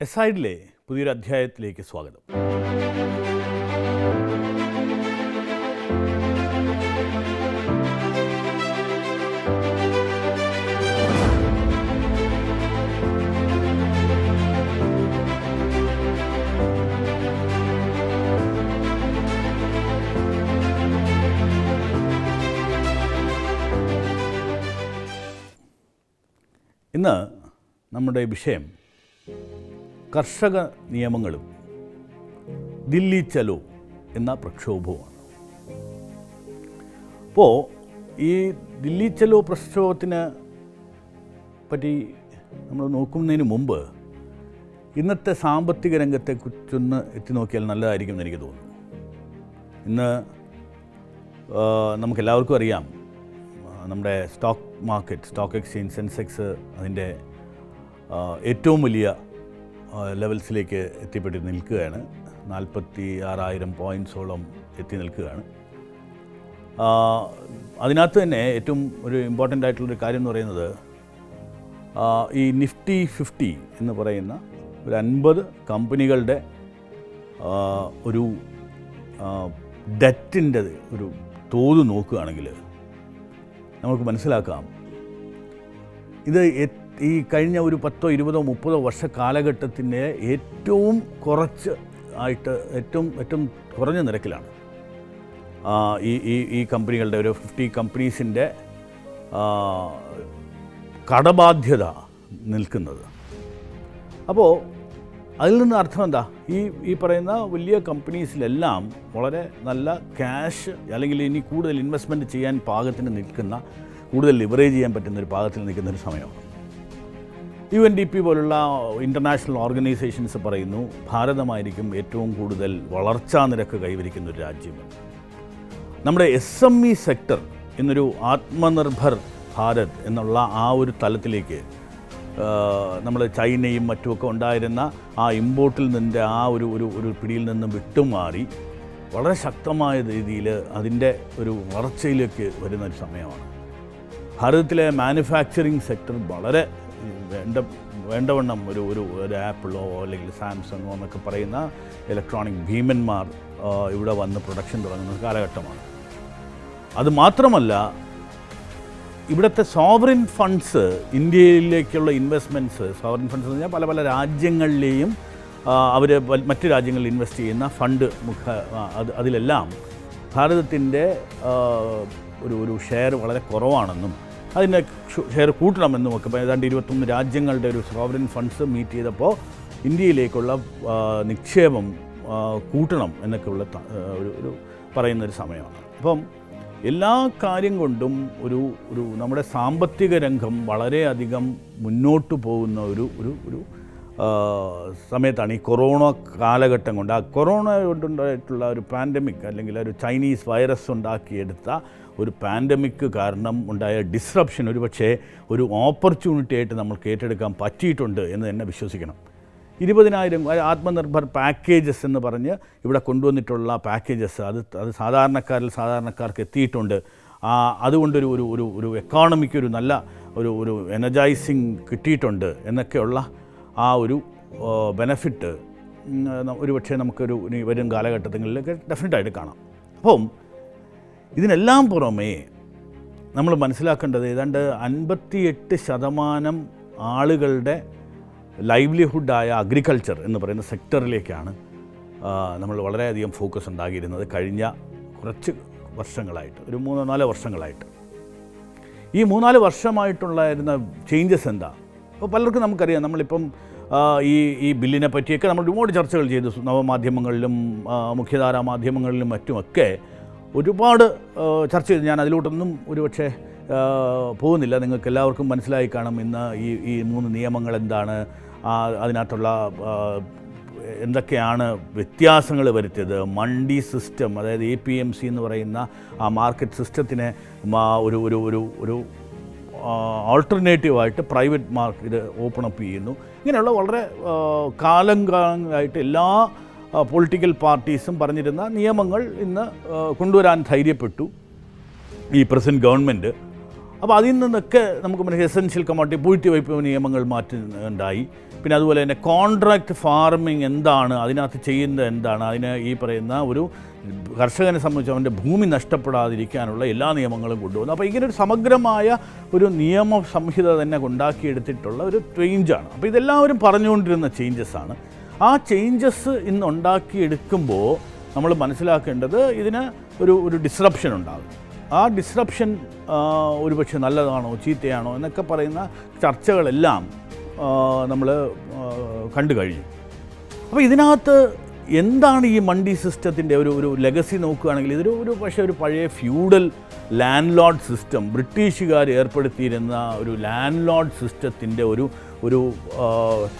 എസൈഡിലെ പുതിയൊരു അധ്യായത്തിലേക്ക് സ്വാഗതം. ഇന്ന് നമ്മുടെ വിഷയം കർഷക നിയമങ്ങളും ദില്ലി ചലോ എന്ന പ്രക്ഷോഭവുമാണ്. അപ്പോൾ ഈ ദില്ലി ചലോ പ്രക്ഷോഭത്തിന് പറ്റി നമ്മൾ നോക്കുന്നതിന് മുമ്പ് ഇന്നത്തെ സാമ്പത്തിക രംഗത്തെക്കുറിച്ചൊന്ന് എത്തി നോക്കിയാൽ നല്ലതായിരിക്കും എന്ന് എനിക്ക് തോന്നുന്നു. ഇന്ന് നമുക്കെല്ലാവർക്കും അറിയാം നമ്മുടെ stock market stock exchange Sensex അതിന്റെ ഏറ്റവും വലിയ ലെവൽസിലേക്ക് എത്തിപ്പെട്ടി നിൽക്കുകയാണ്. നാൽപ്പത്തി ആറായിരം പോയിൻസോളം എത്തി നിൽക്കുകയാണ്. അതിനകത്ത് തന്നെ ഏറ്റവും ഒരു ഇമ്പോർട്ടന്റ് ആയിട്ടുള്ളൊരു കാര്യം എന്ന് പറയുന്നത് ഈ നിഫ്റ്റി ഫിഫ്റ്റി എന്ന് പറയുന്ന ഒരു അൻപത് കമ്പനികളുടെ ഒരു ഡെറ്റിന്റെ ഒരു തോത് നോക്കുകയാണെങ്കിൽ നമുക്ക് മനസ്സിലാക്കാം. ഇത് ഈ കഴിഞ്ഞ ഒരു പത്തോ ഇരുപതോ മുപ്പതോ വർഷ കാലഘട്ടത്തിന്റെ ഏറ്റവും കുറച്ച് ആയിട്ട് ഏറ്റവും ഏറ്റവും കുറഞ്ഞ നിരക്കിലാണ്. ഈ ഈ ഈ കമ്പനികളുടെ ഒരു ഫിഫ്റ്റി കമ്പനീസിന്റെ കടബാധ്യത നിൽക്കുന്നത്. അപ്പോൾ അതിൽ നിന്ന് അർത്ഥം എന്താ? ഈ ഈ പറയുന്ന വലിയ കമ്പനീസിലെല്ലാം വളരെ നല്ല ക്യാഷ് അല്ലെങ്കിൽ ഇനി കൂടുതൽ ഇൻവെസ്റ്റ്മെന്റ് ചെയ്യാൻ പാകത്തിന് നിൽക്കുന്ന കൂടുതൽ ലിവറേജ് ചെയ്യാൻ പറ്റുന്ന ഒരു പാകത്തിൽ നിൽക്കുന്ന ഒരു സമയമാണ്. യു എൻ ഡി പി പോലുള്ള ഇന്റർനാഷണൽ ഓർഗനൈസേഷൻസ് പറയുന്നു ഭാരതമായിരിക്കും ഏറ്റവും കൂടുതൽ വളർച്ചാ നിരക്ക് കൈവരിക്കുന്ന ഒരു രാജ്യമെന്ന് നമ്മുടെ എസ് എം ഇ സെക്ടർ എന്നൊരു ആത്മനിർഭർ ഭാരത് എന്നുള്ള ആ ഒരു തലത്തിലേക്ക് നമ്മൾ ചൈനയും മറ്റുമൊക്കെ ഉണ്ടായിരുന്ന ആ ഇമ്പോർട്ടിൽ നിന്റെ ആ ഒരു ഒരു ഒരു പിടിയിൽ നിന്നും വിട്ടുമാറി വളരെ ശക്തമായ രീതിയിൽ അതിന്റെ ഒരു വളർച്ചയിലേക്ക് വരുന്ന ഒരു സമയമാണ്. ഭാരതത്തിലെ മാനുഫാക്ചറിങ് സെക്ടർ വളരെ വേണ്ട വേണ്ടവണ്ണം ഒരു ഒരു ഒരു ആപ്പിളോ അല്ലെങ്കിൽ സാംസങ്ങോ എന്നൊക്കെ പറയുന്ന ഇലക്ട്രോണിക് ഭീമന്മാർ ഇവിടെ വന്ന് പ്രൊഡക്ഷൻ തുടങ്ങുന്ന കാലഘട്ടമാണ്. അത് മാത്രമല്ല ഇവിടുത്തെ സോവറിൻ ഫണ്ട്സ് ഇന്ത്യയിലേക്കുള്ള ഇൻവെസ്റ്റ്മെന്റ്സ് സോവറിൻ ഫണ്ട്സ് എന്ന് പറഞ്ഞാൽ പല പല രാജ്യങ്ങളിലെയും അവർ മറ്റ് രാജ്യങ്ങളിൽ ഇൻവെസ്റ്റ് ചെയ്യുന്ന ഫണ്ട് മുഖ അത് അതിലെല്ലാം ഭാരതത്തിന്റെ ഒരു ഒരു ഷെയർ വളരെ കുറവാണെന്നും അതിനെ ഷെയർ കൂട്ടണമെന്നും ഒക്കെ ഏതാണ്ട് ഇരുപത്തൊന്ന് രാജ്യങ്ങളുടെ ഒരു സോവറിൻ ഫണ്ട്സ് മീറ്റ് ചെയ്തപ്പോൾ ഇന്ത്യയിലേക്കുള്ള നിക്ഷേപം കൂട്ടണം എന്നൊക്കെയുള്ള ഒരു ഒരു പറയുന്നൊരു സമയമാണ്. അപ്പം എല്ലാ കാര്യം കൊണ്ടും ഒരു ഒരു നമ്മുടെ സാമ്പത്തിക രംഗം വളരെയധികം മുന്നോട്ട് പോകുന്ന ഒരു ഒരു ഒരു സമയത്താണ് ഈ കൊറോണ കാലഘട്ടം കൊണ്ട്. ആ കൊറോണ കൊണ്ടുണ്ടായിട്ടുള്ള ഒരു പാൻഡമിക് അല്ലെങ്കിൽ ഒരു ചൈനീസ് വൈറസ് ഉണ്ടാക്കിയെടുത്ത ഒരു പാൻഡമിക് കാരണം ഉണ്ടായ ഡിസ്റപ്ഷൻ ഒരു പക്ഷേ ഒരു ഓപ്പർച്യൂണിറ്റി ആയിട്ട് നമ്മൾക്ക് ഏറ്റെടുക്കാൻ പറ്റിയിട്ടുണ്ട് എന്ന് തന്നെ വിശ്വസിക്കണം. ഇരുപതിനായിരം ആത്മനിർഭർ പാക്കേജസ് എന്ന് പറഞ്ഞ് ഇവിടെ കൊണ്ടുവന്നിട്ടുള്ള പാക്കേജസ് അത് അത് സാധാരണക്കാരിൽ സാധാരണക്കാർക്ക് എത്തിയിട്ടുണ്ട്. ആ, അതുകൊണ്ടൊരു ഒരു ഒരു ഒരു എക്കോണമിക്ക് ഒരു നല്ല ഒരു ഒരു എനർജൈസിങ് കിട്ടിയിട്ടുണ്ട് എന്നൊക്കെയുള്ള ആ ഒരു ബെനഫിറ്റ് ഒരു പക്ഷേ നമുക്കൊരു ഇനി വരും കാലഘട്ടങ്ങളിലൊക്കെ ഡെഫിനറ്റായിട്ട് കാണാം. അപ്പം ഇതിനെല്ലാം പുറമേ നമ്മൾ മനസ്സിലാക്കേണ്ടത് ഏതാണ്ട് അൻപത്തിയെട്ട് ശതമാനം ആളുകളുടെ ലൈവ്ലിഹുഡായ അഗ്രികൾച്ചർ എന്ന് പറയുന്ന സെക്ടറിലേക്കാണ് നമ്മൾ വളരെയധികം ഫോക്കസ് ഉണ്ടാകിയിരുന്നത് കഴിഞ്ഞ കുറച്ച് വർഷങ്ങളായിട്ട് ഒരു മൂന്നോ നാലോ വർഷങ്ങളായിട്ട്. ഈ മൂന്നാൽ വർഷമായിട്ടുള്ളായിരുന്ന ചേഞ്ചസ് എന്താ? അപ്പോൾ പലർക്കും നമുക്കറിയാം നമ്മളിപ്പം ഈ ഈ ബില്ലിനെ പറ്റിയൊക്കെ നമ്മൾ ഒരുപാട് ചർച്ചകൾ ചെയ്തു. നവമാധ്യമങ്ങളിലും മുഖ്യധാരാ മാധ്യമങ്ങളിലും മറ്റുമൊക്കെ ഒരുപാട് ചർച്ച ചെയ്തു. ഞാൻ അതിലോട്ടൊന്നും ഒരുപക്ഷെ പക്ഷേ പോകുന്നില്ല. നിങ്ങൾക്ക് എല്ലാവർക്കും മനസ്സിലായി കാണും ഇന്ന് ഈ ഈ മൂന്ന് നിയമങ്ങൾ എന്താണ് അതിനകത്തുള്ള എന്തൊക്കെയാണ് വ്യത്യാസങ്ങൾ വരുത്തിയത്. മണ്ടി സിസ്റ്റം അതായത് എ പി എം സി എന്ന് പറയുന്ന ആ മാർക്കറ്റ് സിസ്റ്റത്തിനെ ഒരു ഒരു ഒരു ഒരു ആൾട്ടർനേറ്റീവായിട്ട് പ്രൈവറ്റ് മാർക്കറ്റ് ഓപ്പൺ അപ്പ് ചെയ്യുന്നു. ഇങ്ങനെയുള്ള വളരെ കാലം കാലങ്ങളായിട്ട് എല്ലാ പൊളിറ്റിക്കൽ പാർട്ടീസും പറഞ്ഞിരുന്ന നിയമങ്ങൾ ഇന്ന് കൊണ്ടുവരാൻ ധൈര്യപ്പെട്ടു. ഈ പ്രസന്റ് ഗവൺമെന്റ് അപ്പോൾ അതിൽ നിന്നൊക്കെ നമുക്ക് മനസ്സിലായി എസെൻഷ്യൽ കമ്മോഡിറ്റി പൂഴ്ത്തിവയ്പ് നിയമങ്ങൾ മാറ്റി ഉണ്ടായി. പിന്നെ അതുപോലെ തന്നെ കോൺട്രാക്ട് ഫാർമിംഗ് എന്താണ് അതിനകത്ത് ചെയ്യുന്നത് എന്താണ് അതിന് ഈ പറയുന്ന ഒരു കർഷകനെ സംബന്ധിച്ച് അവന്റെ ഭൂമി നഷ്ടപ്പെടാതിരിക്കാനുള്ള എല്ലാ നിയമങ്ങളും കൊണ്ടുവന്നു. അപ്പോൾ ഇങ്ങനെ ഒരു സമഗ്രമായ ഒരു നിയമ സംഹിത തന്നെ ഉണ്ടാക്കിയെടുത്തിട്ടുള്ള ഒരു ചേഞ്ചാണ് അപ്പോൾ ഇതെല്ലാവരും പറഞ്ഞുകൊണ്ടിരുന്ന ചേഞ്ചസ് ആണ്. ആ ചേഞ്ചസ് ഇന്ന് ഉണ്ടാക്കിയെടുക്കുമ്പോൾ നമ്മൾ മനസ്സിലാക്കേണ്ടത് ഇതിന് ഒരു ഒരു ഡിസ്റപ്ഷൻ ഉണ്ടാകും. ആ ഡിസ്റപ്ഷൻ ഒരുപക്ഷെ നല്ലതാണോ ചീത്തയാണോ എന്നൊക്കെ പറയുന്ന ചർച്ചകളെല്ലാം നമ്മൾ കണ്ടു കഴിഞ്ഞു. അപ്പോൾ ഇതിനകത്ത് എന്താണ് ഈ മണ്ടി സിസ്റ്റത്തിന്റെ ഒരു ഒരു ലെഗസി നോക്കുകയാണെങ്കിൽ ഇതൊരു ഒരു പക്ഷേ ഒരു പഴയ ഫ്യൂഡൽ ലാൻഡ് ലോഡ് സിസ്റ്റം ബ്രിട്ടീഷുകാർ ഏർപ്പെടുത്തിയിരുന്ന ഒരു ലാൻഡ് ലോഡ് സിസ്റ്റത്തിന്റെ ഒരു ഒരു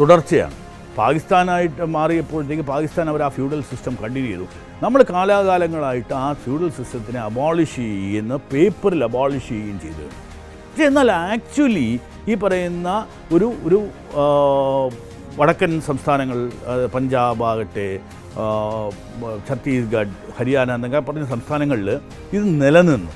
തുടർച്ചയാണ്. പാകിസ്ഥാനായിട്ട് മാറിയപ്പോഴത്തേക്ക് പാകിസ്ഥാൻ അവർ ആ ഫ്യൂഡൽ സിസ്റ്റം കണ്ടിന്യൂ ചെയ്തു. നമ്മൾ കാലാകാലങ്ങളായിട്ട് ആ ഫ്യൂഡൽ സിസ്റ്റത്തിനെ അബോളിഷ് ചെയ്യുന്ന പേപ്പറിൽ അബോളിഷ് ചെയ്യുകയും ചെയ്തു. എന്നാൽ ആക്ച്വലി ഈ പറയുന്ന ഒരു ഒരു വടക്കൻ സംസ്ഥാനങ്ങൾ പഞ്ചാബ് ആകട്ടെ ഛത്തീസ്ഗഡ് ഹരിയാന എന്നൊക്കെ പറഞ്ഞ സംസ്ഥാനങ്ങളിൽ ഇത് നിലനിന്നു.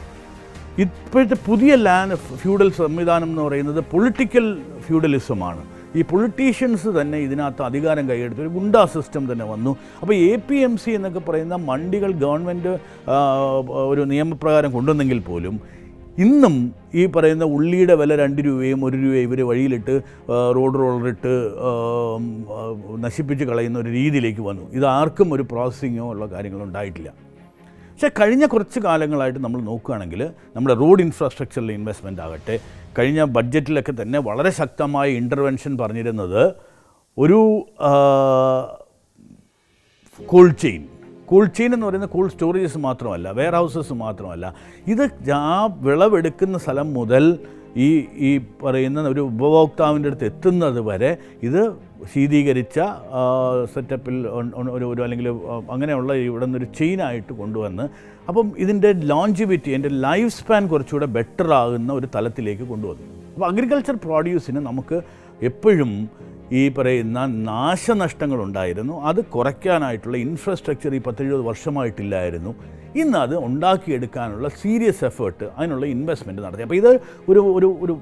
ഇപ്പോഴത്തെ പുതിയ ലാൻഡ് ഫ്യൂഡൽ സംവിധാനം എന്ന് പറയുന്നത് പൊളിറ്റിക്കൽ ഫ്യൂഡലിസമാണ് ഈ പൊളിറ്റീഷ്യൻസ് തന്നെ ഇതിനകത്ത് അധികാരം കൈയെടുത്തു ഒരു ഗുണ്ടാ സിസ്റ്റം തന്നെ വന്നു. അപ്പോൾ എ പി എം സി എന്നൊക്കെ പറയുന്ന മണ്ടികൾ ഗവൺമെന്റ് ഒരു നിയമപ്രകാരം കൊണ്ടുവന്നെങ്കിൽ പോലും ഇന്നും ഈ പറയുന്ന ഉള്ളിയുടെ വില രണ്ട് രൂപയും ഒരു രൂപയും ഇവർ വഴിയിലിട്ട് റോഡ് റോളറിട്ട് നശിപ്പിച്ച് കളയുന്ന ഒരു രീതിയിലേക്ക് വന്നു. ഇത് ആർക്കും ഒരു പ്രോസസ്സിങ്ങോ ഉള്ള കാര്യങ്ങളോ ഉണ്ടായിട്ടില്ല. പക്ഷേ കഴിഞ്ഞ കുറച്ച് കാലങ്ങളായിട്ട് നമ്മൾ നോക്കുകയാണെങ്കിൽ നമ്മുടെ റോഡ് ഇൻഫ്രാസ്ട്രക്ചറിൽ ഇൻവെസ്റ്റ്മെന്റ് ആകട്ടെ കഴിഞ്ഞ ബഡ്ജറ്റിലൊക്കെ തന്നെ വളരെ ശക്തമായ ഇന്റർവെൻഷൻ പറഞ്ഞിരുന്നത് ഒരു കൂൾ ചെയിൻ കൂൾ ചെയിൻ എന്ന് പറയുന്ന കൂൾ സ്റ്റോറേജസ് മാത്രമല്ല വെയർ ഹൗസസ് മാത്രമല്ല. ഇത് ആ വിളവെടുക്കുന്ന സ്ഥലം മുതൽ ഈ ഈ പറയുന്ന ഒരു ഉപഭോക്താവിന്റെ അടുത്ത് എത്തുന്നത് വരെ ഇത് ശീതീകരിച്ച സെറ്റപ്പിൽ ഒരു ഒരു അല്ലെങ്കിൽ അങ്ങനെയുള്ള ഇവിടെ നിന്നൊരു ചെയിനായിട്ട് കൊണ്ടുവന്ന് അപ്പം ഇതിന്റെ ലോഞ്ചിവിറ്റി എന്റെ ലൈഫ് സ്പാൻ കുറച്ചുകൂടെ ബെറ്റർ ആകുന്ന ഒരു തലത്തിലേക്ക് കൊണ്ടുവന്നു. അപ്പോൾ അഗ്രികൾച്ചർ പ്രോഡ്യൂസിന് നമുക്ക് എപ്പോഴും ഈ പറയുന്ന നാശനഷ്ടങ്ങൾ ഉണ്ടായിരുന്നു അത് കുറയ്ക്കാനായിട്ടുള്ള ഇൻഫ്രാസ്ട്രക്ചർ ഈ പത്തെഴുപത് വർഷമായിട്ടില്ലായിരുന്നു. ഇന്ന് അത് ഉണ്ടാക്കിയെടുക്കാനുള്ള സീരിയസ് എഫേർട്ട് അതിനുള്ള ഇൻവെസ്റ്റ്മെന്റ് നടത്തി. അപ്പോൾ ഇത് ഒരു ഒരു ഒരു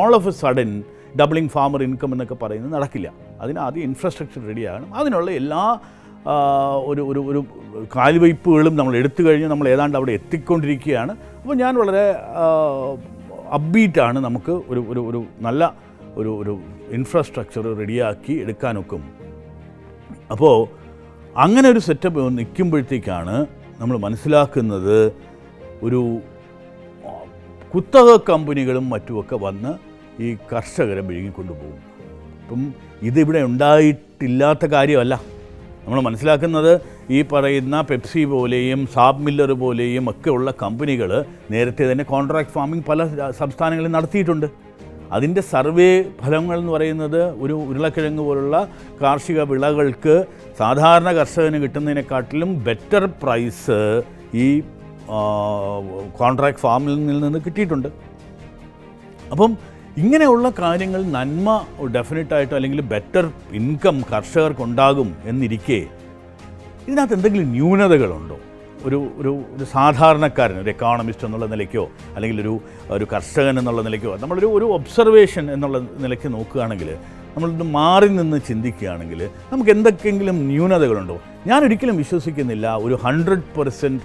all of a sudden doubling farmer income എന്നൊക്കെ പറയുന്നത് നടക്കില്ല. അതിന് ആദ്യം ഇൻഫ്രാസ്ട്രക്ചർ റെഡിയാകണം അതിനുള്ള എല്ലാ ഒരു ഒരു ഒരു കാൽവയ്പ്പുകളും നമ്മൾ എടുത്തു കഴിഞ്ഞ് നമ്മൾ ഏതാണ്ട് അവിടെ എത്തിക്കൊണ്ടിരിക്കുകയാണ്. അപ്പോൾ ഞാൻ വളരെ അബ്ബീറ്റാണ് നമുക്ക് ഒരു ഒരു ഒരു നല്ല ഒരു ഒരു ഇൻഫ്രാസ്ട്രക്ചർ റെഡിയാക്കി എടുക്കാനൊക്കും. അപ്പോൾ അങ്ങനെ ഒരു സെറ്റപ്പ് നിൽക്കുമ്പോഴത്തേക്കാണ് നമ്മൾ മനസ്സിലാക്കുന്നത് ഒരു കുത്തക കമ്പനികളും മറ്റുമൊക്കെ വന്ന് ഈ കർഷകരെ വിഴുങ്ങിക്കൊണ്ടു പോകും അപ്പം ഇതിവിടെ ഉണ്ടായിട്ടില്ലാത്ത കാര്യമല്ല. നമ്മൾ മനസ്സിലാക്കുന്നത് ഈ പറയുന്ന പെപ്സി പോലെയും സാബ് മില്ലർ പോലെയും ഒക്കെ ഉള്ള കമ്പനികൾ നേരത്തെ തന്നെ കോൺട്രാക്ട് ഫാമിംഗ് പല സംസ്ഥാനങ്ങളിൽ നടത്തിയിട്ടുണ്ട്. അതിന്റെ സർവേ ഫലങ്ങൾ എന്ന് പറയുന്നത് ഒരു ഉരുളക്കിഴങ്ങ് പോലുള്ള കാർഷിക വിളകൾക്ക് സാധാരണ കർഷകന് കിട്ടുന്നതിനെക്കാട്ടിലും ബെറ്റർ പ്രൈസ് ഈ കോൺട്രാക്ട് ഫാമിൽ നിന്ന് കിട്ടിയിട്ടുണ്ട്. അപ്പം ഇങ്ങനെയുള്ള കാര്യങ്ങൾ നന്മ ഡെഫിനറ്റായിട്ടോ അല്ലെങ്കിൽ ബെറ്റർ ഇൻകം കർഷകർക്കുണ്ടാകും എന്നിരിക്കെ ഇതിനകത്ത് എന്തെങ്കിലും ന്യൂനതകളുണ്ടോ? ഒരു ഒരു ഒരു സാധാരണക്കാരൻ ഒരു എക്കോണമിസ്റ്റ് എന്നുള്ള നിലയ്ക്കോ അല്ലെങ്കിൽ ഒരു ഒരു കർഷകൻ എന്നുള്ള നിലയ്ക്കോ നമ്മളൊരു ഒരു ഒബ്സർവേഷൻ എന്നുള്ള നിലയ്ക്ക് നോക്കുകയാണെങ്കിൽ നമ്മളിത് മാറി നിന്ന് ചിന്തിക്കുകയാണെങ്കിൽ നമുക്ക് എന്തൊക്കെയെങ്കിലും ന്യൂനതകളുണ്ടോ? ഞാൻ ഒരിക്കലും വിശ്വസിക്കുന്നില്ല ഒരു ഹൺഡ്രഡ് പെർസെന്റ്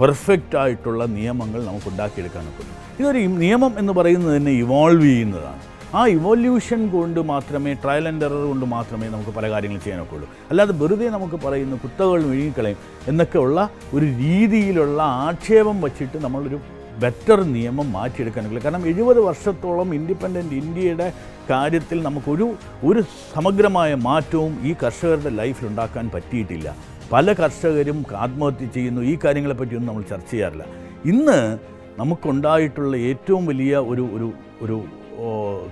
പെർഫെക്റ്റ് ആയിട്ടുള്ള നിയമങ്ങൾ നമുക്ക് ഉണ്ടാക്കിയെടുക്കാൻ ഒക്കും ഇതൊരു നിയമം എന്ന് പറയുന്നത് തന്നെ ഇവോൾവ് ചെയ്യുന്നതാണ്. ആ ഇവോല്യൂഷൻ കൊണ്ട് മാത്രമേ ട്രയൽ ആൻഡ് എറർ കൊണ്ട് മാത്രമേ നമുക്ക് പല കാര്യങ്ങളും ചെയ്യാനൊക്കെ ഉള്ളൂ. അല്ലാതെ വെറുതെ നമുക്ക് പറയുന്ന കുത്തകൾ വിഴുങ്ങിക്കളയും എന്നൊക്കെയുള്ള ഒരു രീതിയിലുള്ള ആക്ഷേപം വച്ചിട്ട് നമ്മളൊരു ബെറ്റർ നിയമം മാറ്റിയെടുക്കാനൊക്കെ കാരണം എഴുപത് വർഷത്തോളം ഇൻഡിപെൻഡന്റ് ഇന്ത്യയുടെ കാര്യത്തിൽ നമുക്കൊരു ഒരു സമഗ്രമായ മാറ്റവും ഈ കർഷകരുടെ ലൈഫിൽ ഉണ്ടാക്കാൻ പറ്റിയിട്ടില്ല. പല കർഷകരും ആത്മഹത്യ ചെയ്യുന്നു. ഈ കാര്യങ്ങളെപ്പറ്റിയൊന്നും നമ്മൾ ചർച്ച ചെയ്യാറില്ല. ഇന്ന് നമുക്കുണ്ടായിട്ടുള്ള ഏറ്റവും വലിയ ഒരു ഒരു ഒരു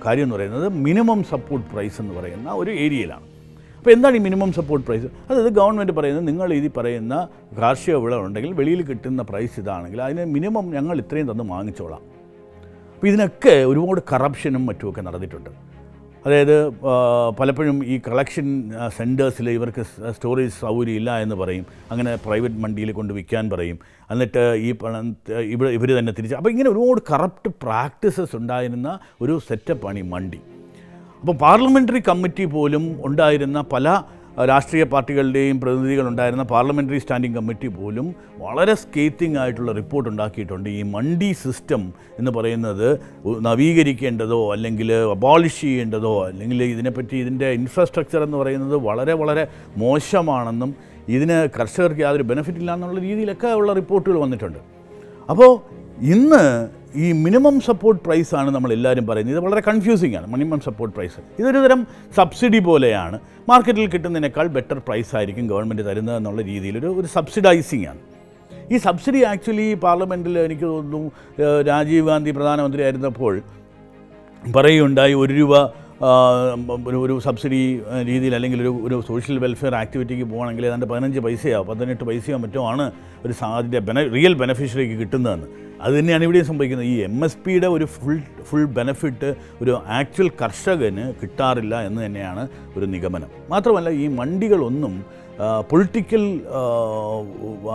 കാര്യം എന്ന് പറയുന്നത് മിനിമം സപ്പോർട്ട് പ്രൈസ് എന്ന് പറയുന്ന ഒരു ഏരിയയിലാണ്. അപ്പോൾ എന്താണ് ഈ മിനിമം സപ്പോർട്ട് പ്രൈസ്? അതായത് ഗവൺമെന്റ് പറയുന്നത് നിങ്ങൾ ഇത് പറയുന്ന കാർഷിക വിളവുണ്ടെങ്കിൽ വെളിയിൽ കിട്ടുന്ന പ്രൈസ് ഇതാണെങ്കിൽ അതിന് മിനിമം ഞങ്ങൾ ഇത്രയും തന്ന് വാങ്ങിച്ചോളാം. അപ്പോൾ ഇതിനൊക്കെ ഒരുപാട് കറപ്ഷനും മറ്റുമൊക്കെ നടന്നിട്ടുണ്ട്. അതായത് പലപ്പോഴും ഈ കളക്ഷൻ സെന്റേഴ്സിൽ ഇവർക്ക് സ്റ്റോറേജ് സൗകര്യം ഇല്ല എന്ന് പറയും. അങ്ങനെ പ്രൈവറ്റ് മണ്ടിയിൽ കൊണ്ട് വിൽക്കാൻ പറയും. എന്നിട്ട് ഈ പണം ഇവർ ഇവർ തന്നെ തിരിച്ച് അപ്പോൾ ഇങ്ങനെ ഒരുപാട് കറപ്റ്റ് പ്രാക്ടീസസ് ഉണ്ടായിരുന്ന ഒരു സെറ്റപ്പാണ് ഈ മണ്ടി. അപ്പോൾ പാർലമെന്ററി കമ്മിറ്റി പോലും ഉണ്ടായിരുന്ന പല രാഷ്ട്രീയ പാർട്ടികളുടെയും പ്രതിനിധികളുണ്ടായിരുന്ന പാർലമെന്ററി സ്റ്റാൻഡിംഗ് കമ്മിറ്റി പോലും വളരെ സ്കേറ്റിംഗ് ആയിട്ടുള്ള റിപ്പോർട്ട് ഉണ്ടാക്കിയിട്ടുണ്ട്. ഈ മണ്ടി സിസ്റ്റം എന്ന് പറയുന്നത് നവീകരിക്കേണ്ടതോ അല്ലെങ്കിൽ അബോളിഷ് ചെയ്യേണ്ടതോ അല്ലെങ്കിൽ ഇതിനെപ്പറ്റി ഇതിന്റെ ഇൻഫ്രാസ്ട്രക്ചർ എന്ന് പറയുന്നത് വളരെ വളരെ മോശമാണെന്നും ഇതിന് കർഷകർക്ക് യാതൊരു ബെനിഫിറ്റ് ഇല്ല എന്നുള്ള രീതിയിലൊക്കെ ഉള്ള റിപ്പോർട്ടുകൾ വന്നിട്ടുണ്ട്. അപ്പോൾ ഇന്ന് ഈ മിനിമം സപ്പോർട്ട് പ്രൈസ് ആണ് നമ്മൾ എല്ലാവരും പറയുന്നത്. ഇത് വളരെ കൺഫ്യൂസിംഗ് ആണ്. മിനിമം സപ്പോർട്ട് പ്രൈസ് ഇതൊരു തരം സബ്സിഡി പോലെയാണ്. മാർക്കറ്റിൽ കിട്ടുന്നതിനേക്കാൾ ബെറ്റർ പ്രൈസ് ആയിരിക്കും ഗവൺമെന്റ് തരുന്നത് എന്നുള്ള രീതിയിൽ ഒരു ഒരു സബ്സിഡൈസിങ് ആണ്. ഈ സബ്സിഡി ആക്ച്വലി പാർലമെന്റിൽ എനിക്ക് തോന്നുന്നു രാജീവ് ഗാന്ധി പ്രധാനമന്ത്രി ആയിരുന്നപ്പോൾ പറയുകയുണ്ടായി ഒരു രൂപ ഒരു ഒരു സബ്സിഡി രീതിയിൽ അല്ലെങ്കിൽ ഒരു ഒരു സോഷ്യൽ വെൽഫെയർ ആക്ടിവിറ്റിക്ക് പോകുകയാണെങ്കിൽ ഏതാണ്ട് പതിനഞ്ച് പൈസയോ പതിനെട്ട് പൈസയോ മറ്റോ ആണ് ഒരു സാധ്യത ബെന റിയൽ ബെനഫിഷ്യറിക്ക് കിട്ടുന്നതെന്ന്. അത് തന്നെയാണ് ഇവിടെയും സംഭവിക്കുന്നത്. ഈ എം എസ് പിയുടെ ഒരു ഫുൾ ഫുൾ ബെനഫിറ്റ് ഒരു ആക്ച്വൽ കർഷകന് കിട്ടാറില്ല എന്ന് തന്നെയാണ് ഒരു നിഗമനം. മാത്രമല്ല ഈ മണ്ടികളൊന്നും പൊളിറ്റിക്കൽ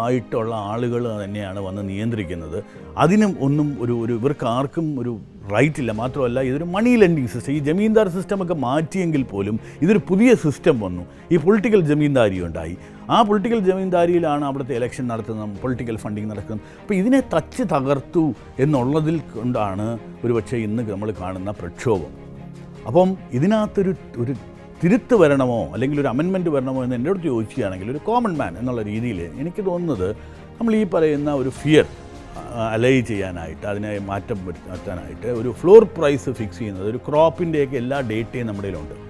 ആയിട്ടുള്ള ആളുകൾ തന്നെയാണ് വന്ന് നിയന്ത്രിക്കുന്നത്. അതിനും ഒന്നും ഒരു ഒരു ഇവർക്ക് ആർക്കും ഒരു റൈറ്റ് ഇല്ല. മാത്രമല്ല ഇതൊരു മണി ലെൻഡിങ് സിസ്റ്റം ഈ ജമീന്ദാർ സിസ്റ്റമൊക്കെ മാറ്റിയെങ്കിൽ പോലും ഇതൊരു പുതിയ സിസ്റ്റം വന്നു. ഈ പൊളിറ്റിക്കൽ ജമീന്ദാരി ഉണ്ടായി ആ പൊളിറ്റിക്കൽ ജമീന്ദാരിയിലാണ് അവിടുത്തെ ഇലക്ഷൻ നടത്തുന്നത് പൊളിറ്റിക്കൽ ഫണ്ടിങ് നടക്കുന്നത്. അപ്പോൾ ഇതിനെ തച്ച് തകർത്തു എന്നുള്ളതിൽ കൊണ്ടാണ് ഒരുപക്ഷെ ഇന്ന് നമ്മൾ കാണുന്ന പ്രക്ഷോഭം. അപ്പം ഇതിനകത്തൊരു ഒരു തിരുത്ത് വരണമോ അല്ലെങ്കിൽ ഒരു അമെൻമെന്റ് വരണമോ എന്ന് അടുത്ത് ചോദിക്കുകയാണെങ്കിൽ ഒരു കോമൺ മാൻ എന്നുള്ള രീതിയിൽ എനിക്ക് തോന്നുന്നത് നമ്മൾ ഈ പറയുന്ന ഒരു ഫിയർ അലൈ ചെയ്യാനായിട്ട് അതിനെ മാറ്റം വരുത്താനായിട്ട് ഒരു ഫ്ലോർ പ്രൈസ് ഫിക്സ് ചെയ്യുന്നത് ഒരു ക്രോപ്പിന്റെയൊക്കെ എല്ലാ ഡേറ്റയും നമ്മുടെ കയ്യിലുണ്ട്.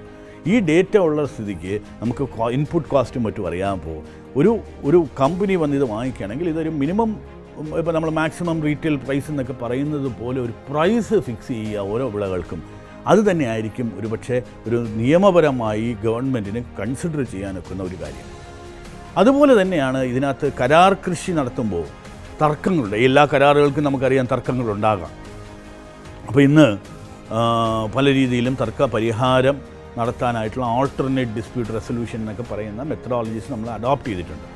ഈ ഡേറ്റ ഉള്ള സ്ഥിതിക്ക് നമുക്ക് ഇൻപുട്ട് കോസ്റ്റും മറ്റും അറിയാൻ പോകും. ഒരു ഒരു കമ്പനി വന്ന് ഇത് വാങ്ങിക്കുകയാണെങ്കിൽ ഇതൊരു മിനിമം ഇപ്പോൾ നമ്മൾ മാക്സിമം റീറ്റെയിൽ പ്രൈസ് എന്നൊക്കെ പറയുന്നത് പോലെ ഒരു പ്രൈസ് ഫിക്സ് ചെയ്യുക ഓരോ വിളകൾക്കും. അത് തന്നെയായിരിക്കും ഒരുപക്ഷെ ഒരു നിയമപരമായി ഗവൺമെന്റിന് കൺസിഡർ ചെയ്യാനൊക്കുന്ന ഒരു കാര്യം. അതുപോലെ തന്നെയാണ് ഇതിനകത്ത് കരാർ കൃഷി നടത്തുമ്പോൾ തർക്കങ്ങളുണ്ട് എല്ലാ കരാറുകൾക്കും നമുക്കറിയാം തർക്കങ്ങളുണ്ടാകാം. അപ്പോൾ ഇന്ന് പല രീതിയിലും തർക്ക പരിഹാരം നടത്താനായിട്ടുള്ള ആൾട്ടർനേറ്റ് ഡിസ്പ്യൂട്ട് റെസൊല്യൂഷൻ എന്നൊക്കെ പറയുന്ന മെത്തഡോളജീസ് നമ്മൾ അഡോപ്റ്റ് ചെയ്തിട്ടുണ്ട്.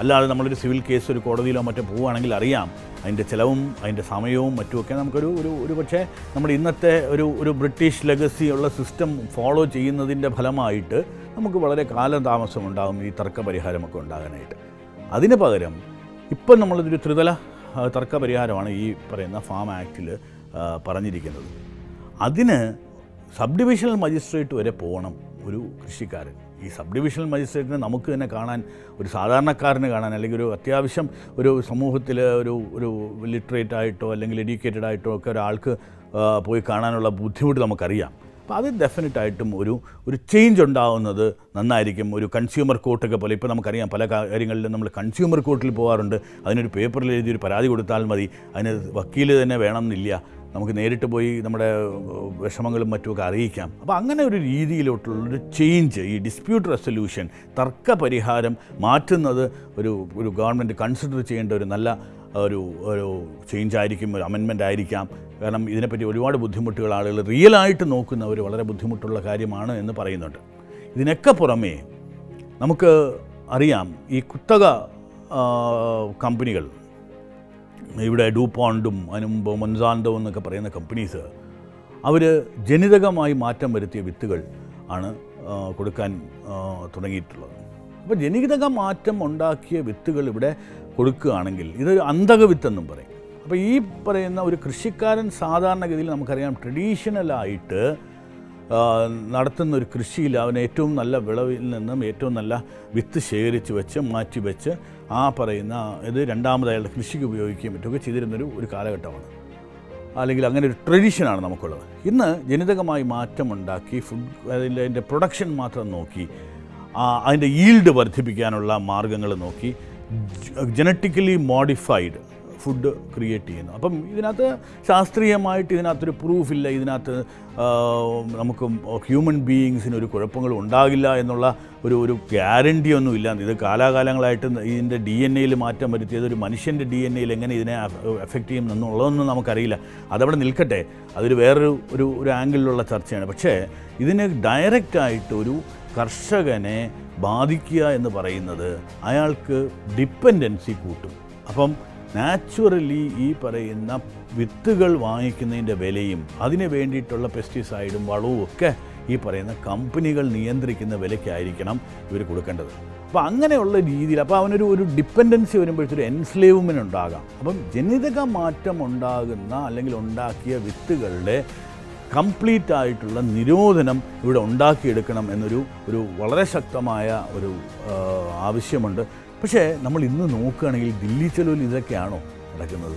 അല്ലാതെ നമ്മളൊരു സിവിൽ കേസ് ഒരു കോടതിയിലോ മറ്റോ പോവുകയാണെങ്കിൽ അറിയാം. അതിന്റെ ചിലവും അതിന്റെ സമയവും മറ്റുമൊക്കെ നമുക്കൊരു ഒരു ഒരു പക്ഷേ നമ്മൾ ഇന്നത്തെ ഒരു ഒരു ബ്രിട്ടീഷ് ലെഗസി ഉള്ള സിസ്റ്റം ഫോളോ ചെയ്യുന്നതിന്റെ ഫലമായിട്ട് നമുക്ക് വളരെ കാലതാമസം ഉണ്ടാകും ഈ തർക്ക പരിഹാരമൊക്കെ ഉണ്ടാകാനായിട്ട്. അതിന് പകരം ഇപ്പം നമ്മളിതൊരു ത്രിതല തർക്ക പരിഹാരമാണ് ഈ പറയുന്ന ഫാം ആക്റ്റിൽ പറഞ്ഞിരിക്കുന്നത്. അതിന് സബ് ഡിവിഷണൽ മജിസ്ട്രേറ്റ് വരെ പോകണം ഒരു കൃഷിക്കാരൻ. ഈ സബ് ഡിവിഷണൽ മജിസ്ട്രേറ്റിനെ നമുക്ക് തന്നെ കാണാൻ ഒരു സാധാരണക്കാരന് കാണാൻ അല്ലെങ്കിൽ ഒരു അത്യാവശ്യം ഒരു സമൂഹത്തിൽ ഒരു ഒരു ലിറ്ററേറ്റ് ആയിട്ടോ അല്ലെങ്കിൽ എഡ്യൂക്കേറ്റഡ് ആയിട്ടോ ഒക്കെ ഒരാൾക്ക് പോയി കാണാനുള്ള ബുദ്ധിമുട്ട് നമുക്കറിയാം. അപ്പോൾ അത് ഡെഫിനറ്റായിട്ടും ഒരു ഒരു ചേഞ്ച് ഉണ്ടാവുന്നത് നന്നായിരിക്കും. ഒരു കൺസ്യൂമർ കോർട്ടൊക്കെ പോലെ ഇപ്പോൾ നമുക്കറിയാം പല കാര്യങ്ങളിലും നമ്മൾ കൺസ്യൂമർ കോർട്ടിൽ പോകാറുണ്ട് അതിനൊരു പേപ്പറിൽ എഴുതി ഒരു പരാതി കൊടുത്താൽ മതി. അതിന് വക്കീൽ തന്നെ വേണമെന്നില്ല. നമുക്ക് നേരിട്ട് പോയി നമ്മുടെ വിഷമങ്ങളും മറ്റുമൊക്കെ അറിയിക്കാം. അപ്പോൾ അങ്ങനെ ഒരു രീതിയിലോട്ടുള്ളൊരു ചേഞ്ച് ഈ ഡിസ്പ്യൂട്ട് റെസൊല്യൂഷൻ തർക്ക പരിഹാരം മാറ്റുന്നത് ഒരു ഒരു ഗവൺമെന്റ് കൺസിഡർ ചെയ്യേണ്ട ഒരു നല്ല ഒരു ഒരു ചേഞ്ച് ആയിരിക്കും ഒരു അമെൻമെന്റ് ആയിരിക്കാം. കാരണം ഇതിനെപ്പറ്റി ഒരുപാട് ബുദ്ധിമുട്ടുകൾ ആളുകൾ റിയലായിട്ട് നോക്കുന്നവർ വളരെ ബുദ്ധിമുട്ടുള്ള കാര്യമാണ് എന്ന് പറയുന്നുണ്ട്. ഇതിനൊക്കെ പുറമേ നമുക്ക് അറിയാം ഈ കുത്തക കമ്പനികൾ ഇവിടെ ഡൂപോണ്ടും അനുമ്പോ മൊൻസാന്തോ എന്നൊക്കെ പറയുന്ന കമ്പനീസ് അവർ ജനിതകമായി മാറ്റം വരുത്തിയ വിത്തുകൾ ആണ് കൊടുക്കാൻ തുടങ്ങിയിട്ടുള്ളത്. അപ്പോൾ ജനിതക മാറ്റം ഉണ്ടാക്കിയ വിത്തുകൾ ഇവിടെ കൊടുക്കുകയാണെങ്കിൽ ഇതൊരു അന്തക വിത്തെന്നും പറയും. അപ്പോൾ ഈ പറയുന്ന ഒരു കൃഷിക്കാരൻ സാധാരണഗതിയിൽ നമുക്കറിയാം ട്രഡീഷണലായിട്ട് നടത്തുന്ന ഒരു കൃഷിയിൽ അവൻ ഏറ്റവും നല്ല വിളവിൽ നിന്നും ഏറ്റവും നല്ല വിത്ത് ശേഖരിച്ച് വെച്ച് മാറ്റി വെച്ച് ആ പറയുന്ന ഇത് രണ്ടാമത് അയാളുടെ കൃഷിക്ക് ഉപയോഗിക്കുകയും മറ്റൊക്കെ ചെയ്തിരുന്നൊരു ഒരു കാലഘട്ടമാണ്. അല്ലെങ്കിൽ അങ്ങനെ ഒരു ട്രഡീഷനാണ് നമുക്കുള്ളത്. ഇന്ന് ജനിതകമായി മാറ്റമുണ്ടാക്കി ഫുഡ് അതിന്റെ പ്രൊഡക്ഷൻ മാത്രം നോക്കി അതിന്റെ ഈൽഡ് വർദ്ധിപ്പിക്കാനുള്ള മാർഗങ്ങൾ നോക്കി ജനറ്റിക്കലി മോഡിഫൈഡ് ഫുഡ് ക്രിയേറ്റ് ചെയ്യുന്നു. അപ്പം ഇതിനകത്ത് ശാസ്ത്രീയമായിട്ട് ഇതിനകത്തൊരു പ്രൂഫില്ല ഇതിനകത്ത് നമുക്ക് ഹ്യൂമൻ ബീയിങ്സിന് ഒരു കുഴപ്പങ്ങളും ഉണ്ടാകില്ല എന്നുള്ള ഒരു ഒരു ഗ്യാരണ്ടി ഒന്നും ഇല്ല. ഇത് കാലാകാലങ്ങളായിട്ട് ഇതിന്റെ ഡി എൻ എയിൽ മാറ്റം വരുത്തിയത് ഒരു മനുഷ്യന്റെ ഡി എൻ എയിൽ എങ്ങനെ ഇതിനെ എഫക്റ്റ് ചെയ്യും എന്നുള്ളതൊന്നും നമുക്കറിയില്ല. അതവിടെ നിൽക്കട്ടെ. അതൊരു വേറൊരു ഒരു ഒരു ആംഗിളിലുള്ള ചർച്ചയാണ്. പക്ഷേ ഇതിന് ഡയറക്റ്റായിട്ടൊരു കർഷകനെ ബാധിക്കുക എന്ന് പറയുന്നത് അയാൾക്ക് ഡിപ്പെൻഡൻസി കൂട്ടും. അപ്പം നാച്ചുറലി ഈ പറയുന്ന വിത്തുകൾ വാങ്ങിക്കുന്നതിന്റെ വിലയും അതിന് വേണ്ടിയിട്ടുള്ള പെസ്റ്റിസൈഡും വളവും ഒക്കെ ഈ പറയുന്ന കമ്പനികൾ നിയന്ത്രിക്കുന്ന വിലയ്ക്കായിരിക്കണം ഇവർ കൊടുക്കേണ്ടത്. അപ്പോൾ അങ്ങനെയുള്ള രീതിയിൽ അപ്പോൾ അവനൊരു ഒരു ഡിപ്പെൻഡൻസി വരുമ്പോഴത്തൊരു എൻസ്ലേവ്മെന്റ് ഉണ്ടാകാം. അപ്പം ജനിതക മാറ്റം ഉണ്ടാകുന്ന അല്ലെങ്കിൽ ഉണ്ടാക്കിയ വിത്തുകളുടെ കംപ്ലീറ്റ് ആയിട്ടുള്ള നിരോധനം ഇവിടെ ഉണ്ടാക്കിയെടുക്കണം എന്നൊരു ഒരു വളരെ ശക്തമായ ഒരു ആവശ്യമുണ്ട്. പക്ഷേ നമ്മൾ ഇന്ന് നോക്കുകയാണെങ്കിൽ ദില്ലി ചലോയിൽ ഇതൊക്കെയാണോ നടക്കുന്നത്?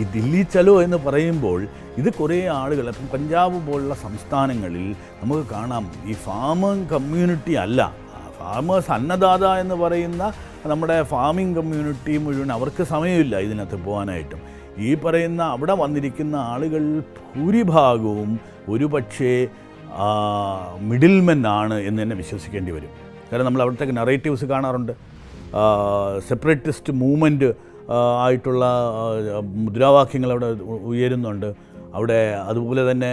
ഈ ദില്ലി ചലോ എന്ന് പറയുമ്പോൾ ഇത് കുറേ ആളുകൾ ഇപ്പം പഞ്ചാബ് പോലുള്ള സംസ്ഥാനങ്ങളിൽ നമുക്ക് കാണാം ഈ ഫാമിംഗ് കമ്മ്യൂണിറ്റി അല്ല ഫാമേഴ്സ് അന്നദാത എന്ന് പറയുന്ന നമ്മുടെ ഫാമിംഗ് കമ്മ്യൂണിറ്റി മുഴുവൻ അവർക്ക് സമയമില്ല ഇതിനകത്ത് പോകാനായിട്ടും. ഈ പറയുന്ന അവിടെ വന്നിരിക്കുന്ന ആളുകൾ ഭൂരിഭാഗവും ഒരു പക്ഷേ മിഡിൽമെൻ ആണ് എന്ന് തന്നെ വിശ്വസിക്കേണ്ടി വരും. കാരണം നമ്മൾ അവിടുത്തെ നറേറ്റീവ്സ് കാണാറുണ്ട്. സെപ്പറേറ്റിസ്റ്റ് മൂവ്മെന്റ് ആയിട്ടുള്ള മുദ്രാവാക്യങ്ങൾ അവിടെ ഉയരുന്നുണ്ട്. അവിടെ അതുപോലെ തന്നെ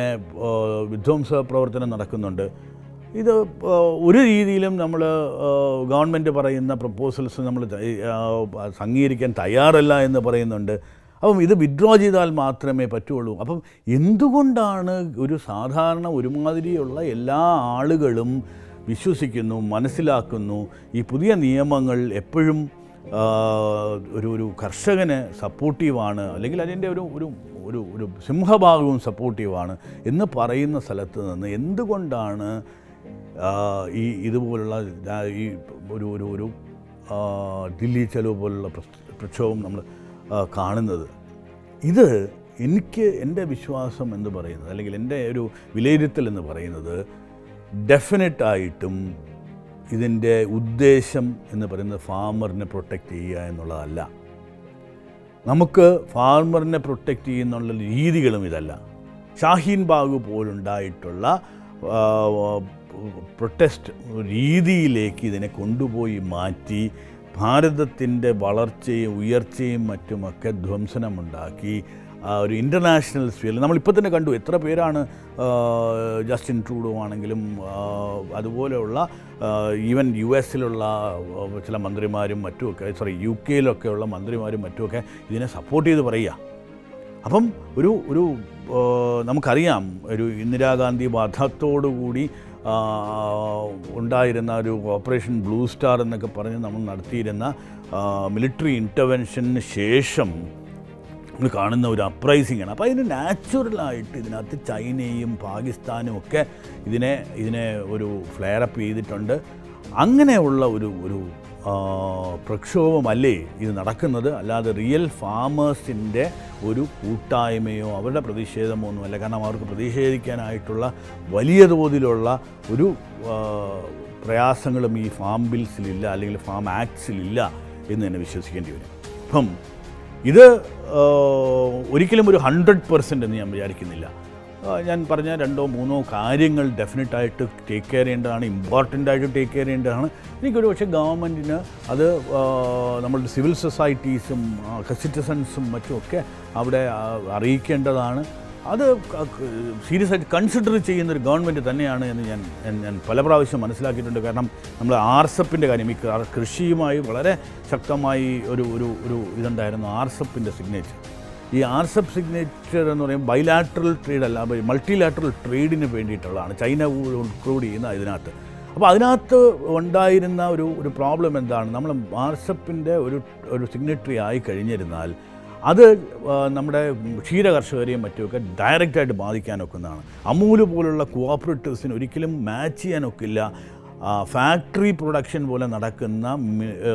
വിധ്വംസ പ്രവർത്തനം നടക്കുന്നുണ്ട്. ഇത് ഒരു രീതിയിലും നമ്മൾ ഗവൺമെന്റ് പറയുന്ന പ്രപ്പോസൽസ് നമ്മൾ അംഗീകരിക്കാൻ തയ്യാറല്ല എന്ന് പറയുന്നുണ്ട്. അപ്പം ഇത് വിഡ്രോ ചെയ്താൽ മാത്രമേ പറ്റുള്ളൂ. അപ്പം എന്തുകൊണ്ടാണ് ഒരു സാധാരണ ഒരുമാതിരിയുള്ള എല്ലാ ആളുകളും വിശ്വസിക്കുന്നു മനസ്സിലാക്കുന്നു. ഈ പുതിയ നിയമങ്ങൾ എപ്പോഴും ഒരു ഒരു കർഷകന് സപ്പോർട്ടീവാണ്. അല്ലെങ്കിൽ അതിന്റെ ഒരു ഒരു ഒരു ഒരു സിംഹഭാഗവും സപ്പോർട്ടീവാണ് എന്ന് പറയുന്ന സ്ഥലത്ത് നിന്ന് എന്തുകൊണ്ടാണ് ഈ ഇതുപോലുള്ള ഈ ഒരു ഒരു ഒരു ദില്ലി ചെലവ് പോലുള്ള പ്രക്ഷോഭം നമ്മൾ കാണുന്നത്? ഇത് എനിക്ക് എന്റെ വിശ്വാസം എന്ന് പറയുന്നത് അല്ലെങ്കിൽ എന്റെ ഒരു വിലയിരുത്തൽ എന്ന് പറയുന്നത് ഡെഫിനറ്റായിട്ടും ഇതിന്റെ ഉദ്ദേശം എന്ന് പറയുന്നത് ഫാമറിനെ പ്രൊട്ടക്റ്റ് ചെയ്യുക എന്നുള്ളതല്ല. നമുക്ക് ഫാർമറിനെ പ്രൊട്ടക്റ്റ് ചെയ്യുന്നുള്ള രീതികളും ഇതല്ല. ഷാഹീൻ ബാഗ് പോലുണ്ടായിട്ടുള്ള പ്രൊട്ടസ്റ്റ് രീതിയിലേക്ക് ഇതിനെ കൊണ്ടുപോയി മാറ്റി ഭാരതത്തിന്റെ വളർച്ചയും ഉയർച്ചയും മറ്റുമൊക്കെ ധ്വംസനമുണ്ടാക്കി ഒരു ഇന്റർനാഷണൽ സ്ഫിയറിൽ നമ്മളിപ്പോൾ തന്നെ കണ്ടു എത്ര പേരാണ് ജസ്റ്റിൻ ട്രൂഡോ ആണെങ്കിലും അതുപോലെയുള്ള ഈവൻ യു എസിലുള്ള ചില മന്ത്രിമാരും മറ്റുമൊക്കെ സോറി യു കെയിലൊക്കെയുള്ള മന്ത്രിമാരും മറ്റുമൊക്കെ ഇതിനെ സപ്പോർട്ട് ചെയ്ത് പറയുക. അപ്പം ഒരു ഒരു നമുക്കറിയാം ഒരു ഇന്ദിരാഗാന്ധി വധത്തോടുകൂടി ഉണ്ടായിരുന്ന ഒരു ഓപ്പറേഷൻ ബ്ലൂ സ്റ്റാർ എന്നൊക്കെ പറഞ്ഞ് നമ്മൾ നടത്തിയിരുന്ന മിലിറ്ററി ഇന്റർവെൻഷന് ശേഷം നമ്മൾ കാണുന്ന ഒരു അപ്രൈസിംഗ് ആണ്. അപ്പോൾ അതിന് നാച്ചുറലായിട്ട് ഇതിനകത്ത് ചൈനയും പാകിസ്ഥാനും ഒക്കെ ഇതിനെ ഇതിനെ ഒരു ഫ്ലെയറപ്പ് ചെയ്തിട്ടുണ്ട്. അങ്ങനെയുള്ള ഒരു ഒരു പ്രക്ഷോഭമല്ലേ ഇത് നടക്കുന്നത്? അല്ലാതെ റിയൽ ഫാമേഴ്സിന്റെ ഒരു കൂട്ടായ്മയോ അവരുടെ പ്രതിഷേധമോ ഒന്നുമല്ല കാരണം അവർക്ക് പ്രതിഷേധിക്കാനായിട്ടുള്ള വലിയ തോതിലുള്ള ഒരു പ്രയാസങ്ങളും ഈ ഫാം ബിൽസിലില്ല അല്ലെങ്കിൽ ഫാം ആക്ട്സിലില്ല എന്ന് തന്നെ വിശ്വസിക്കേണ്ടി വരും. അപ്പം ഇത് ഒരിക്കലും ഒരു ഹൺഡ്രഡ് പെർസെന്റ് എന്ന് ഞാൻ വിചാരിക്കുന്നില്ല. ഞാൻ പറഞ്ഞ രണ്ടോ മൂന്നോ കാര്യങ്ങൾ ഡെഫിനറ്റായിട്ട് ടേക്ക് കെയർ ചെയ്യേണ്ടതാണ് ഇമ്പോർട്ടന്റ് ആയിട്ട് ടേക്ക് കെയർ ചെയ്യേണ്ടതാണ്. എനിക്കൊരു പക്ഷേ ഗവൺമെന്റിന് അത് നമ്മളുടെ സിവിൽ സൊസൈറ്റീസും സിറ്റിസൺസും മറ്റുമൊക്കെ അവിടെ അറിയിക്കേണ്ടതാണ്. അത് സീരിയസ് ആയിട്ട് കൺസിഡർ ചെയ്യുന്ന ഒരു ഗവൺമെന്റ് തന്നെയാണ് എന്ന് ഞാൻ ഞാൻ- പല പ്രാവശ്യം മനസ്സിലാക്കിയിട്ടുണ്ട്. കാരണം നമ്മൾ ആർസപ്പിന്റെ കാര്യം ഈ കൃഷിയുമായി വളരെ ശക്തമായി ഒരു ഒരു ഒരു ഇതുണ്ടായിരുന്നു ആർസപ്പിന്റെ സിഗ്നേച്ചർ ഈ ആർസപ്പ് സിഗ്നേച്ചർ എന്ന് പറയുമ്പോൾ ബൈലാട്രൽ ട്രേഡ് അല്ല മൾട്ടിലാട്രൽ ട്രേഡിന് വേണ്ടിയിട്ടുള്ളതാണ്. ചൈന ഇൻക്ലൂഡ് ചെയ്യുന്ന ഇതിനകത്ത്. അപ്പോൾ അതിനകത്ത് ഉണ്ടായിരുന്ന ഒരു ഒരു പ്രോബ്ലം എന്താണ്? നമ്മൾ ആർസപ്പിന്റെ ഒരു ഒരു സിഗ്നേറ്ററി ആയി കഴിഞ്ഞിരുന്നാൽ അത് നമ്മുടെ ക്ഷീര കർഷകരെയും മറ്റുമൊക്കെ ഡയറക്റ്റായിട്ട് ബാധിക്കാനൊക്കുന്നതാണ്. അമൂൽ പോലുള്ള കോഓപ്പറേറ്റീവ്സിന് ഒരിക്കലും മാച്ച് ചെയ്യാനൊക്കില്ല. ഫാക്ടറി പ്രൊഡക്ഷൻ പോലെ നടക്കുന്ന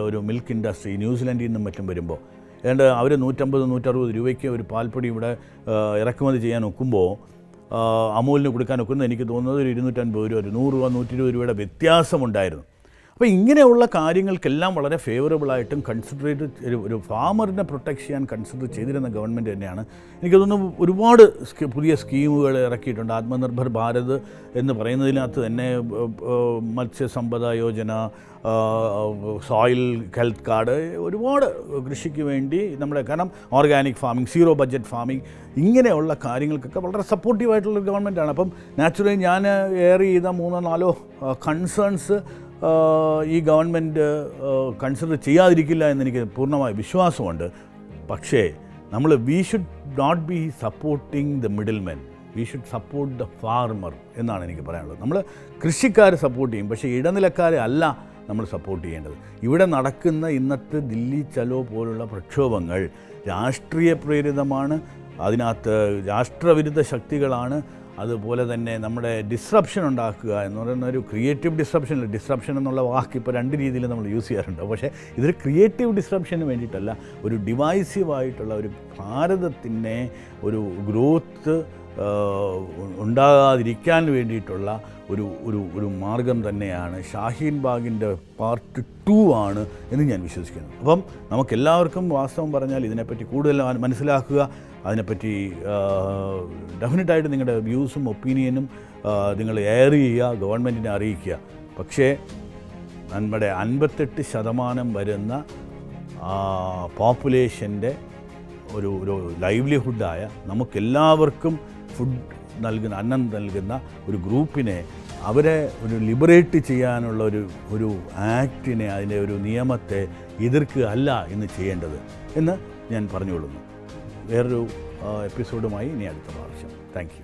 ഒരു മിൽക്ക് ഇൻഡസ്ട്രി ന്യൂസിലൻഡിൽ നിന്നും മറ്റും വരുമ്പോൾ. ഏതാണ്ട് അവർ നൂറ്റമ്പത് നൂറ്ററുപത് രൂപയ്ക്ക് ഒരു പാൽപ്പൊടി ഇവിടെ ഇറക്കുമതി ചെയ്യാൻ ഒക്കുമ്പോൾ അമൂലിന് കൊടുക്കാൻ ഒക്കുന്നത് എനിക്ക് തോന്നുന്നത് ഒരു ഇരുന്നൂറ്റൻപത് രൂപ ഒരു നൂറ് രൂപ നൂറ്റി ഇരുപത് രൂപയുടെ വ്യത്യാസമുണ്ടായിരുന്നു. അപ്പോൾ ഇങ്ങനെയുള്ള കാര്യങ്ങൾക്കെല്ലാം വളരെ ഫേവറബിളായിട്ടും കൺസിഡറേറ്റ് ഒരു ഒരു ഫാമറിനെ പ്രൊട്ടക്ട് ചെയ്യാൻ കൺസിഡർ ചെയ്തിരുന്ന ഗവൺമെന്റ് തന്നെയാണ്. എനിക്ക് തോന്നുന്നു ഒരുപാട് പുതിയ സ്കീമുകൾ ഇറക്കിയിട്ടുണ്ട്. ആത്മനിർഭർ ഭാരത് എന്ന് പറയുന്നതിനകത്ത് തന്നെ Matsyasampada Yojana soil health card ഒരുപാട് കൃഷിക്ക് വേണ്ടി നമ്മുടെ കാരണം organic farming zero budget farming ഇങ്ങനെയുള്ള കാര്യങ്ങൾക്കൊക്കെ വളരെ സപ്പോർട്ടീവായിട്ടുള്ളൊരു ഗവൺമെന്റാണ് അപ്പം നാച്ചുറലി ഞാൻ എയർ ചെയ്ത മൂന്നോ നാലോ കൺസേൺസ് ഈ ഗവൺമെന്റ് കൺസിഡർ ചെയ്യാതിരിക്കില്ല എന്നെനിക്ക് പൂർണമായ വിശ്വാസമുണ്ട്. പക്ഷേ നമ്മൾ we should not be supporting the middle men we should support the farmer എന്നാണ് എനിക്ക് പറയാനുള്ളത്. നമ്മൾ കൃഷിക്കാരെ സപ്പോർട്ട് ചെയ്യും. പക്ഷേ ഇടനിലക്കാരെ അല്ല നമ്മൾ സപ്പോർട്ട് ചെയ്യേണ്ടത്. ഇവിടെ നടക്കുന്ന ഇന്നത്തെ ദില്ലി ചലോ പോലുള്ള പ്രക്ഷോഭങ്ങൾ രാഷ്ട്രീയ പ്രേരിതമാണ് അതിനകത്ത് രാഷ്ട്രവിരുദ്ധ ശക്തികളാണ് അതുപോലെ തന്നെ നമ്മുടെ ഡിസ്റപ്ഷൻ ഉണ്ടാക്കുക എന്ന് പറയുന്ന ഒരു ക്രിയേറ്റീവ് ഡിസ്റപ്ഷൻ ഡിസ്റപ്ഷൻ എന്നുള്ള വാക്ക് ഇപ്പോൾ രണ്ട് രീതിയിൽ നമ്മൾ യൂസ് ചെയ്യാറുണ്ട്. പക്ഷേ ഇതൊരു ക്രിയേറ്റീവ് ഡിസ്റപ്ഷന് വേണ്ടിയിട്ടല്ല. ഒരു ഡിവൈസീവായിട്ടുള്ള ഒരു ഭാരതത്തിന്റെ ഒരു ഗ്രോത്ത് ഉണ്ടാകാതിരിക്കാൻ വേണ്ടിയിട്ടുള്ള ഒരു ഒരു ഒരു മാർഗം തന്നെയാണ് ഷാഹീൻ ബാഗിന്റെ പാർട്ട് ടു ആണ് എന്ന് ഞാൻ വിശ്വസിക്കുന്നു. അപ്പം നമുക്കെല്ലാവർക്കും വാസ്തവം പറഞ്ഞാൽ ഇതിനെപ്പറ്റി കൂടുതൽ മനസ്സിലാക്കുക. അതിനെപ്പറ്റി ഡെഫിനറ്റായിട്ട് നിങ്ങളുടെ വ്യൂസും ഒപ്പീനിയനും നിങ്ങൾ എയർ ചെയ്യുക ഗവൺമെന്റിനെ അറിയിക്കുക. പക്ഷേ നമ്മുടെ അൻപത്തെട്ട് ശതമാനം വരുന്ന പോപ്പുലേഷന്റെ ഒരു ഒരു ലൈവ്ലിഹുഡായ നമുക്കെല്ലാവർക്കും ഫുഡ് നൽകുന്ന അന്നം നൽകുന്ന ഒരു ഗ്രൂപ്പിനെ അവരെ ഒരു ലിബറേറ്റ് ചെയ്യാനുള്ള ഒരു ഒരു ആക്ടിനെ അതിന്റെ ഒരു നിയമത്തെ എതിർക്കുക അല്ല ഇന്ന് ചെയ്യേണ്ടത് എന്ന് ഞാൻ പറഞ്ഞുകൊള്ളുന്നു. വേറൊരു എപ്പിസോഡുമായി ഇനി അടുത്ത പ്രാവശ്യം. താങ്ക്